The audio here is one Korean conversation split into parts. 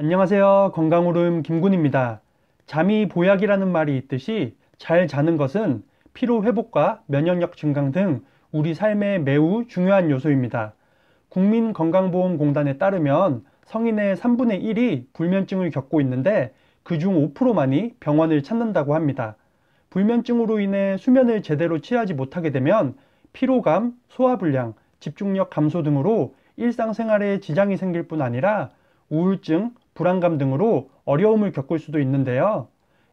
안녕하세요. 건강오름 김군입니다. 잠이 보약이라는 말이 있듯이 잘 자는 것은 피로 회복과 면역력 증강 등 우리 삶에 매우 중요한 요소입니다. 국민건강보험공단에 따르면 성인의 3분의 1이 불면증을 겪고 있는데 그중 5%만이 병원을 찾는다고 합니다. 불면증으로 인해 수면을 제대로 취하지 못하게 되면 피로감, 소화불량, 집중력 감소 등으로 일상생활에 지장이 생길 뿐 아니라 우울증, 불안감 등으로 어려움을 겪을 수도 있는데요.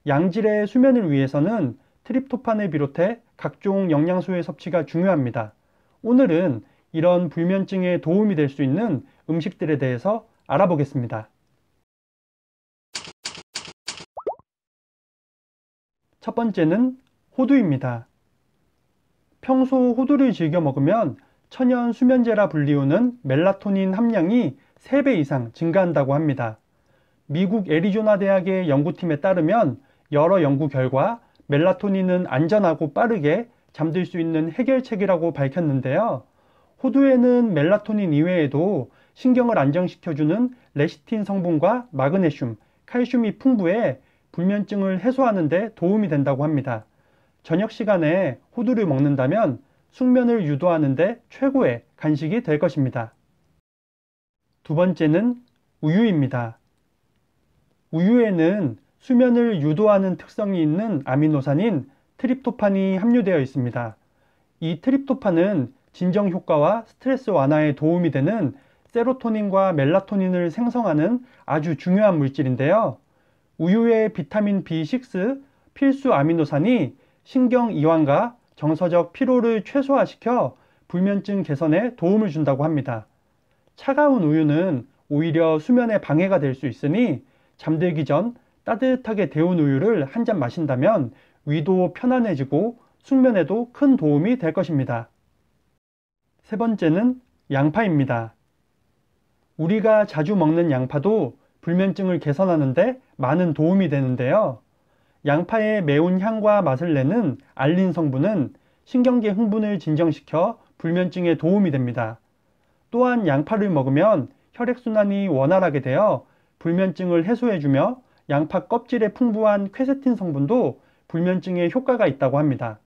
양질의 수면을 위해서는 트립토판을 비롯해 각종 영양소의 섭취가 중요합니다. 오늘은 이런 불면증에 도움이 될 수 있는 음식들에 대해서 알아보겠습니다. 첫 번째는 호두입니다. 평소 호두를 즐겨 먹으면 천연 수면제라 불리우는 멜라토닌 함량이 3배 이상 증가한다고 합니다. 미국 애리조나 대학의 연구팀에 따르면 여러 연구 결과 멜라토닌은 안전하고 빠르게 잠들 수 있는 해결책이라고 밝혔는데요. 호두에는 멜라토닌 이외에도 신경을 안정시켜주는 레시틴 성분과 마그네슘, 칼슘이 풍부해 불면증을 해소하는 데 도움이 된다고 합니다. 저녁 시간에 호두를 먹는다면 숙면을 유도하는 데 최고의 간식이 될 것입니다. 두 번째는 우유입니다. 우유에는 수면을 유도하는 특성이 있는 아미노산인 트립토판이 함유되어 있습니다. 이 트립토판은 진정 효과와 스트레스 완화에 도움이 되는 세로토닌과 멜라토닌을 생성하는 아주 중요한 물질인데요. 우유의 비타민 B6 필수 아미노산이 신경 이완과 정서적 피로를 최소화시켜 불면증 개선에 도움을 준다고 합니다. 차가운 우유는 오히려 수면에 방해가 될 수 있으니 잠들기 전 따뜻하게 데운 우유를 한 잔 마신다면 위도 편안해지고 숙면에도 큰 도움이 될 것입니다. 세 번째는 양파입니다. 우리가 자주 먹는 양파도 불면증을 개선하는데 많은 도움이 되는데요. 양파의 매운 향과 맛을 내는 알린 성분은 신경계 흥분을 진정시켜 불면증에 도움이 됩니다. 또한 양파를 먹으면 혈액순환이 원활하게 되어 불면증을 해소해주며 양파 껍질에 풍부한 퀘세틴 성분도 불면증에 효과가 있다고 합니다.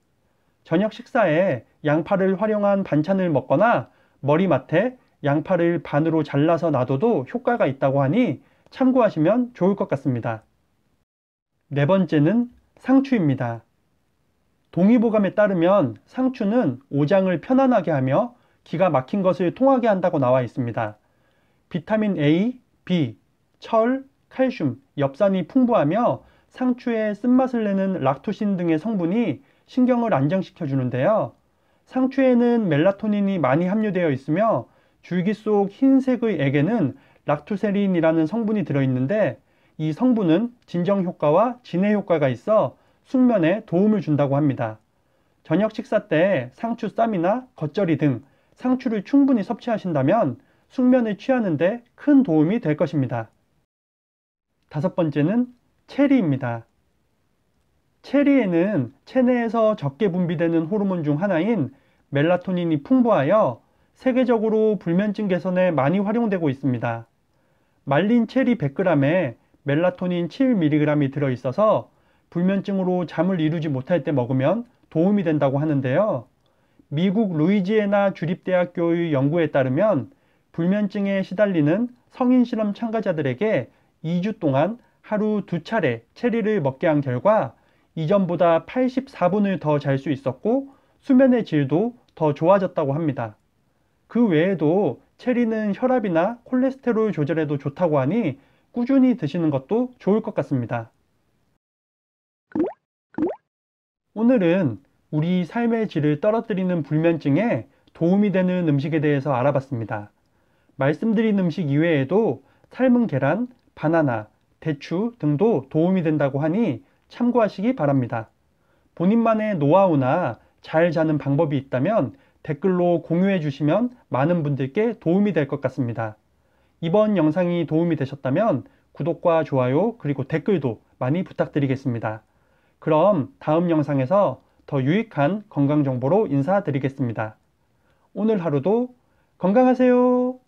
저녁 식사에 양파를 활용한 반찬을 먹거나 머리맡에 양파를 반으로 잘라서 놔둬도 효과가 있다고 하니 참고하시면 좋을 것 같습니다. 네 번째는 상추입니다. 동의보감에 따르면 상추는 오장을 편안하게 하며 기가 막힌 것을 통하게 한다고 나와 있습니다. 비타민 A, B, 철, 칼슘, 엽산이 풍부하며 상추의 쓴맛을 내는 락토신 등의 성분이 신경을 안정시켜 주는데요. 상추에는 멜라토닌이 많이 함유되어 있으며 줄기 속 흰색의 액에는 락토세린이라는 성분이 들어있는데 이 성분은 진정 효과와 진해 효과가 있어 숙면에 도움을 준다고 합니다. 저녁 식사 때 상추 쌈이나 겉절이 등 상추를 충분히 섭취하신다면 숙면을 취하는데 큰 도움이 될 것입니다. 다섯 번째는 체리입니다. 체리에는 체내에서 적게 분비되는 호르몬 중 하나인 멜라토닌이 풍부하여 세계적으로 불면증 개선에 많이 활용되고 있습니다. 말린 체리 100g에 멜라토닌 7mg이 들어있어서 불면증으로 잠을 이루지 못할 때 먹으면 도움이 된다고 하는데요. 미국 루이지애나 주립대학교의 연구에 따르면 불면증에 시달리는 성인 실험 참가자들에게 2주 동안 하루 두 차례 체리를 먹게 한 결과 이전보다 84분을 더 잘 수 있었고 수면의 질도 더 좋아졌다고 합니다. 그 외에도 체리는 혈압이나 콜레스테롤 조절에도 좋다고 하니 꾸준히 드시는 것도 좋을 것 같습니다. 오늘은 우리 삶의 질을 떨어뜨리는 불면증에 도움이 되는 음식에 대해서 알아봤습니다. 말씀드린 음식 이외에도 삶은 계란, 바나나, 대추 등도 도움이 된다고 하니 참고하시기 바랍니다. 본인만의 노하우나 잘 자는 방법이 있다면 댓글로 공유해 주시면 많은 분들께 도움이 될 것 같습니다. 이번 영상이 도움이 되셨다면 구독과 좋아요 그리고 댓글도 많이 부탁드리겠습니다. 그럼 다음 영상에서 더 유익한 건강 정보로 인사드리겠습니다. 오늘 하루도 건강하세요.